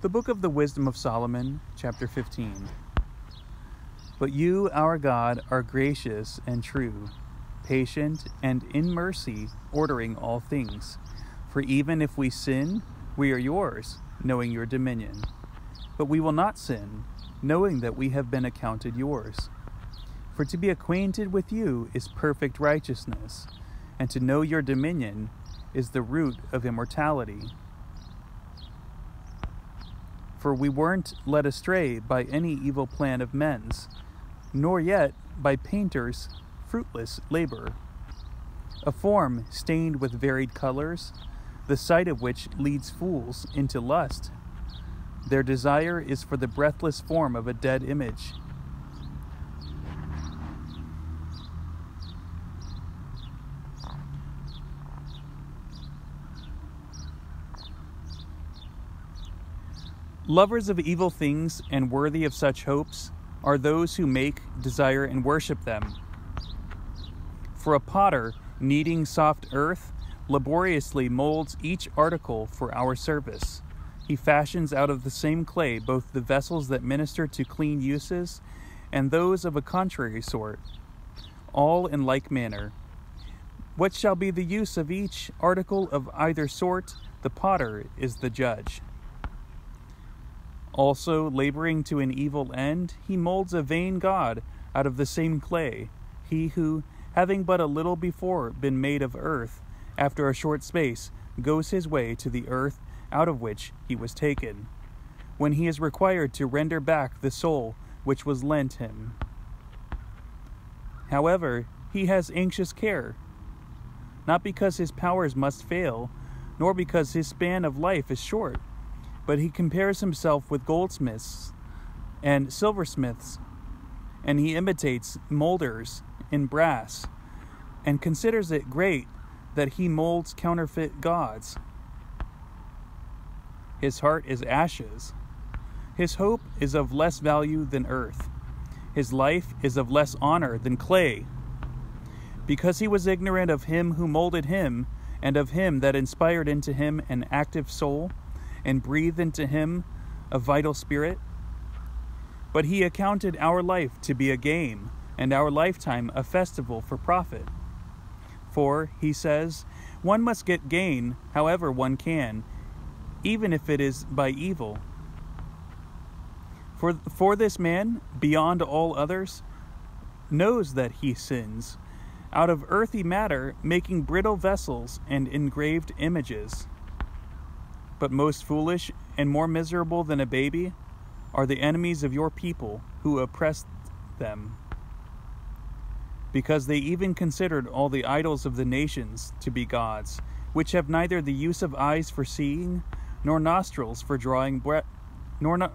The Book of the Wisdom of Solomon, chapter 15. But you, our God, are gracious and true, patient and in mercy, ordering all things. For even if we sin, we are yours, knowing your dominion. But we will not sin, knowing that we have been accounted yours. For to be acquainted with you is perfect righteousness, and to know your dominion is the root of immortality. For we weren't led astray by any evil plan of men's, nor yet by painters' fruitless labor. A form stained with varied colors, the sight of which leads fools into lust. Their desire is for the breathless form of a dead image. Lovers of evil things and worthy of such hopes are those who make, desire, and worship them. For a potter, kneading soft earth, laboriously molds each article for our service. He fashions out of the same clay both the vessels that minister to clean uses and those of a contrary sort, all in like manner. What shall be the use of each article of either sort? The potter is the judge. Also, laboring to an evil end, he molds a vain God out of the same clay, he who, having but a little before been made of earth, after a short space goes his way to the earth out of which he was taken, when he is required to render back the soul which was lent him. However, he has anxious care, not because his powers must fail, nor because his span of life is short but he compares himself with goldsmiths and silversmiths, and he imitates molders in brass, and considers it great that he molds counterfeit gods. His heart is ashes. His hope is of less value than earth. His life is of less honor than clay. Because he was ignorant of him who molded him, and of him that inspired into him an active soul, and breathe into him a vital spirit? But he accounted our life to be a game, and our lifetime a festival for profit. For, he says, one must get gain however one can, even if it is by evil. For, for this man, beyond all others, knows that he sins, out of earthy matter, making brittle vessels and engraved images. But most foolish and more miserable than a baby are the enemies of your people who oppressed them. Because they even considered all the idols of the nations to be gods, which have neither the use of eyes for seeing, nor nostrils for drawing breath, nor no-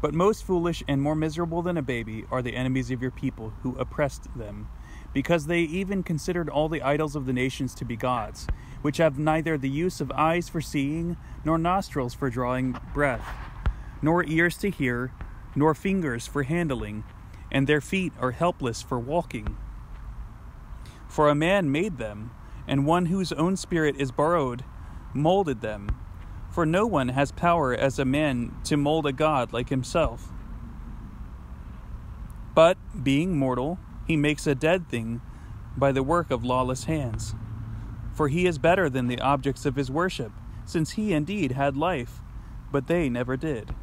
But most foolish and more miserable than a baby are the enemies of your people who oppressed them because they even considered all the idols of the nations to be gods, which have neither the use of eyes for seeing, nor nostrils for drawing breath, nor ears to hear, nor fingers for handling, and their feet are helpless for walking. For a man made them, and one whose own spirit is borrowed molded them. For no one has power as a man to mold a god like himself. But, being mortal, he makes a dead thing by the work of lawless hands. For he is better than the objects of his worship, since he indeed had life, but they never did.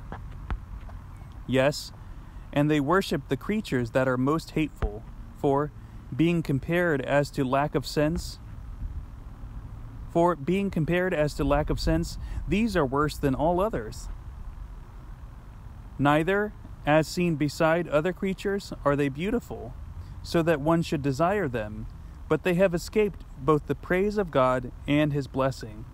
Yes, and they worship the creatures that are most hateful, for, being compared as to lack of sense, for being compared as to lack of sense, these are worse than all others. Neither, as seen beside other creatures, are they beautiful so that one should desire them, but they have escaped both the praise of God and his blessing.